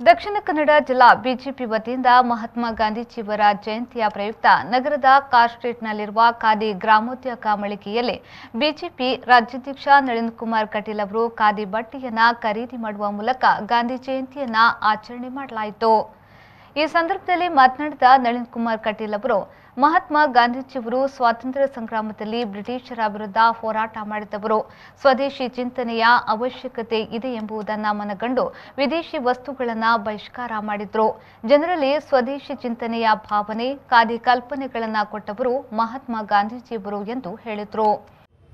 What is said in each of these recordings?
ದಕ್ಷಿಣ ಕನ್ನಡ ಜಿಲ್ಲಾ ಬಿಜೆಪಿ ವತಿಯಿಂದ ಮಹಾತ್ಮ ಗಾಂಧೀಜಿಯವರ ಜಯಂತಿಯ ಪ್ರಯುಕ್ತ ನಗರದ ಕಾರ್ ಸ್ಟ್ರೀಟ್ನಲ್ಲಿರುವ ಖಾದಿ ಗ್ರಾಮೋದ್ಯೋಗ ಮಳಿಗೆಯಲ್ಲಿ ಬಿಜೆಪಿ ರಾಜ್ಯಾಧ್ಯಕ್ಷ ನಳಿನ್ ಕುಮಾರ್ ಕಟೀಲ್ ಅವರು ಖಾದಿ ಬಟ್ಟೆಯನ್ನ ಖರೀದಿ ಮಾಡುವ ಮೂಲಕ ಗಾಂಧಿ ಜಯಂತಿಯನ್ನ ಆಚರಣೆ ಮಾಡಲಾಯಿತು. ಈ ಸಂದರ್ಭದಲ್ಲಿ ಮಾತನಾಡಿದ ನಳಿನ್ ಕುಮಾರ್ ಕಟೀಲ್ ಅವರು ಮಹಾತ್ಮ ಗಾಂಧೀಜಿಯವರು ಸ್ವಾತಂತ್ರ್ಯ ಸಂಗ್ರಾಮದಲ್ಲಿ ಬ್ರಿಟಿಷರ ವಿರುದ್ಧ ಹೋರಾಟ ಮಾಡಿದವರು. ಸ್ವದೇಶಿ ಚಿಂತನೆಯ ಅವಶ್ಯಕತೆ ಇದೆ ಎಂಬುದನ್ನು ಮನಗಂಡು ವಿದೇಶಿ ವಸ್ತುಗಳನ್ನು ಬಹಿಷ್ಕಾರ ಮಾಡಿದ್ರು. ಜನರಲ್ಲಿ ಸ್ವದೇಶಿ ಚಿಂತನೆಯ ಭಾವನೆ ಖಾದಿ ಕಲ್ಪನೆಗಳನ್ನು ಕೊಟ್ಟವರು ಮಹಾತ್ಮ ಗಾಂಧೀಜಿಯವರು ಎಂದು ಹೇಳಿದರು.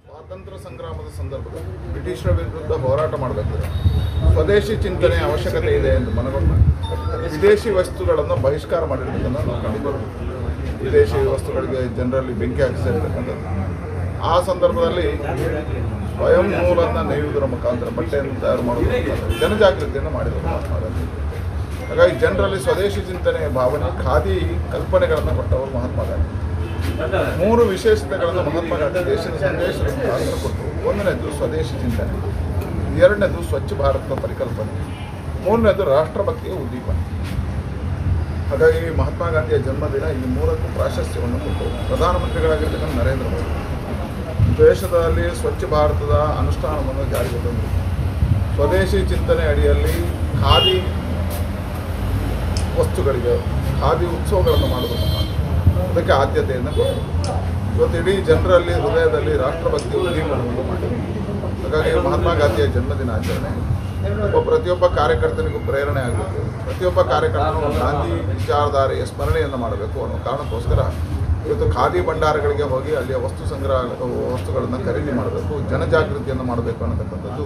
ಸ್ವಾತಂತ್ರ್ಯ ಸಂಗ್ರಾಮದ ಸಂದರ್ಭದಲ್ಲಿ ಬ್ರಿಟಿಷರ ವಿರುದ್ಧ ಹೋರಾಟ ಮಾಡಬೇಕಾದ್ರೆ ಸ್ವದೇಶಿ ಚಿಂತನೆಯ ಅವಶ್ಯಕತೆ ಇದೆ ಎಂದು ಮನಗೊಂಡು ವಿದೇಶಿ ವಸ್ತುಗಳನ್ನು ಬಹಿಷ್ಕಾರ ಮಾಡಿರುವುದನ್ನು ನಾವು ಕಂಡಿದ್ದೇವೆ. ವಿದೇಶಿ ವಸ್ತುಗಳಿಗೆ ಜನರಲ್ಲಿ ಬೆಂಕಿ ಹಾಕಿಸಿರ್ತಕ್ಕಂಥದ್ದು ಆ ಸಂದರ್ಭದಲ್ಲಿ ಸ್ವಯಂ ನೂಲನ್ನು ನೇಯುವುದರ ಮುಖಾಂತರ ಬಟ್ಟೆಯನ್ನು ತಯಾರು ಮುಖಾಂತರ ಜನಜಾಗೃತಿಯನ್ನು ಮಾಡಿದರು. ಹಾಗಾಗಿ ಜನರಲ್ಲಿ ಸ್ವದೇಶಿ ಚಿಂತನೆಯ ಭಾವನೆ, ಖಾದಿ ಕಲ್ಪನೆಗಳನ್ನು ಕೊಟ್ಟವರು ಮಹಾತ್ಮ ಗಾಂಧಿ. ಮೂರು ವಿಶೇಷತೆಗಳನ್ನು ಮಹಾತ್ಮ ಗಾಂಧಿ ದೇಶದ ಸಂದೇಶದ ಮುಖಾಂತರ ಕೊಟ್ಟರು. ಒಂದನೇದು ಸ್ವದೇಶಿ ಚಿಂತನೆ, ಎರಡನೇದು ಸ್ವಚ್ಛ ಭಾರತದ ಪರಿಕಲ್ಪನೆ, ಮೂರನೇದು ರಾಷ್ಟ್ರಭಕ್ತಿಯ ಉದ್ದೀಪನ. ಹಾಗಾಗಿ ಮಹಾತ್ಮ ಗಾಂಧಿಯ ಜನ್ಮದಿನ ಈ ಮೂರಕ್ಕೂ ಪ್ರಾಶಸ್ತ್ಯವನ್ನು ಕೊಟ್ಟು ಪ್ರಧಾನಮಂತ್ರಿಗಳಾಗಿರ್ತಕ್ಕಂಥ ನರೇಂದ್ರ ಮೋದಿ. ದೇಶದಲ್ಲಿ ಸ್ವಚ್ಛ ಭಾರತದ ಅನುಷ್ಠಾನವನ್ನು ಜಾರಿಗೆ ಸ್ವದೇಶಿ ಚಿಂತನೆ ಅಡಿಯಲ್ಲಿ ಖಾದಿ ವಸ್ತುಗಳಿಗೆ, ಖಾದಿ ಉತ್ಸವಗಳನ್ನು ಮಾಡುವ ಅದಕ್ಕೆ ಆದ್ಯತೆಯನ್ನು ಕೊಟ್ಟರು. ಇವತ್ತು ಇಡೀ ಜನರಲ್ಲಿ, ಹೃದಯದಲ್ಲಿ ರಾಷ್ಟ್ರಭಕ್ತಿ ಉದ್ದೀಪನವನ್ನು ಮಾಡಿದರು. ಹಾಗಾಗಿ ಮಹಾತ್ಮ ಗಾಂಧಿಯ ಜನ್ಮದಿನ ಆಚರಣೆ ಪ್ರತಿಯೊಬ್ಬ ಕಾರ್ಯಕರ್ತನಿಗೂ ಪ್ರೇರಣೆ ಆಗಬೇಕು ಪ್ರತಿಯೊಬ್ಬ ಕಾರ್ಯಕರ್ತನು ಗಾಂಧಿ ವಿಚಾರಧಾರೆಯ ಸ್ಮರಣೆಯನ್ನು ಮಾಡಬೇಕು ಅನ್ನೋ ಕಾರಣಕ್ಕೋಸ್ಕರ ಇವತ್ತು ಖಾದಿ ಭಂಡಾರಗಳಿಗೆ ಹೋಗಿ ಅಲ್ಲಿಯ ವಸ್ತು ಸಂಗ್ರಹ ವಸ್ತುಗಳನ್ನು ಖರೀದಿ ಮಾಡಬೇಕು, ಜನಜಾಗೃತಿಯನ್ನು ಮಾಡಬೇಕು ಅನ್ನತಕ್ಕಂಥದ್ದು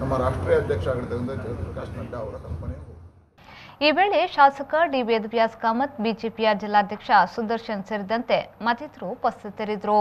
ನಮ್ಮ ರಾಷ್ಟ್ರೀಯ ಅಧ್ಯಕ್ಷ ಆಗಿರ್ತಕ್ಕಂಥ ಜಗತ್ಪ್ರಕಾಶ್ ನಡ್ಡಾ ಅವರ ಕಲ್ಪನೆ ಈ ವೇಳೆ ಶಾಸಕ ಡಿ ವೇದವ್ಯಾಸ್ ಕಾಮತ್, ಬಿಜೆಪಿಯ ಜಿಲ್ಲಾಧ್ಯಕ್ಷ ಸುದರ್ಶನ್ ಸೇರಿದಂತೆ ಮತ್ತಿತರರು ಉಪಸ್ಥಿತರಿದ್ದರು.